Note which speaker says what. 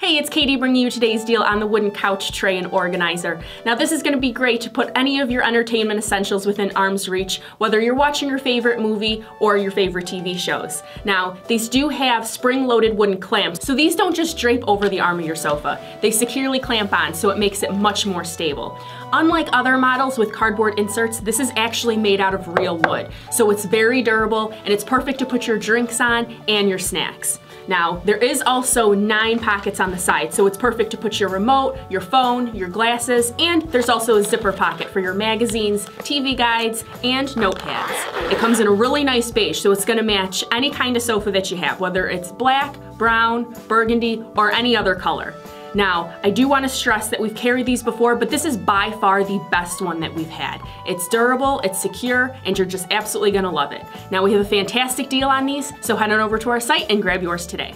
Speaker 1: Hey, it's Katie bringing you today's deal on the wooden couch tray and organizer. Now this is going to be great to put any of your entertainment essentials within arm's reach, whether you're watching your favorite movie or your favorite TV shows. Now, these do have spring-loaded wooden clamps, so these don't just drape over the arm of your sofa. They securely clamp on, so it makes it much more stable. Unlike other models with cardboard inserts, this is actually made out of real wood. So it's very durable and it's perfect to put your drinks on and your snacks. Now, there is also nine pockets on the side, so it's perfect to put your remote, your phone, your glasses, and there's also a zipper pocket for your magazines, TV guides, and notepads. It comes in a really nice beige, so it's gonna match any kind of sofa that you have, whether it's black, brown, burgundy, or any other color. Now, I do want to stress that we've carried these before, but this is by far the best one that we've had. It's durable, it's secure, and you're just absolutely gonna love it. Now we have a fantastic deal on these, so head on over to our site and grab yours today.